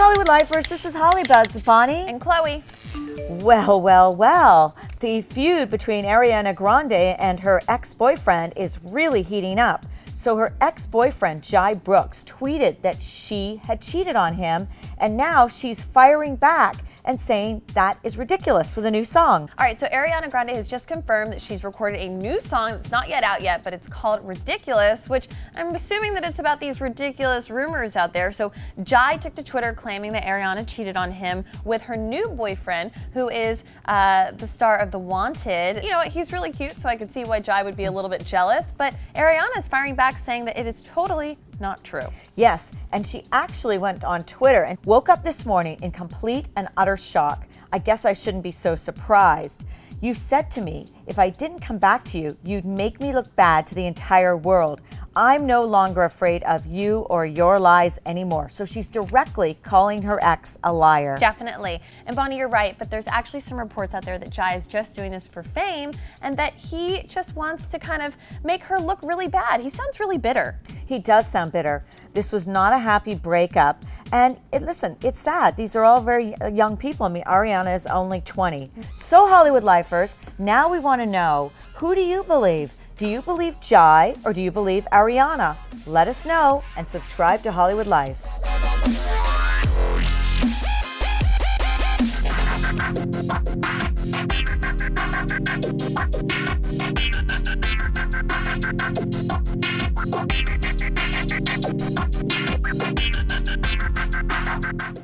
Hollywood Lifers. This is Holly Buzz with Bonnie and Chloe. Well, well, well. The feud between Ariana Grande and her ex boyfriend is really heating up. So, her ex boyfriend, Jai Brooks, tweeted that she had cheated on him, and now she's firing back and saying that is ridiculous with a new song. All right, so Ariana Grande has just confirmed that she's recorded a new song that's not yet out yet, but it's called Ridiculous, which I'm assuming that it's about these ridiculous rumors out there. So Jai took to Twitter claiming that Ariana cheated on him with her new boyfriend, who is uh, the star of The Wanted. You know? He's really cute, so I could see why Jai would be a little bit jealous. But Ariana is firing back saying that it is totally not true. Yes, and she actually went on Twitter and woke up this morning in complete and utter shock. I guess I shouldn't be so surprised. You said to me, if I didn't come back to you, you'd make me look bad to the entire world. I'm no longer afraid of you or your lies anymore. So she's directly calling her ex a liar. Definitely. And Bonnie, you're right, but there's actually some reports out there that Jai is just doing this for fame and that he just wants to kind of make her look really bad. He sounds really bitter. He does sound bitter. This was not a happy breakup. And it, listen, it's sad. These are all very young people. I mean, Ariana is only 20. So, Hollywood lifers, now we want to know who do you believe? Do you believe Jai or do you believe Ariana? Let us know and subscribe to Hollywood Life.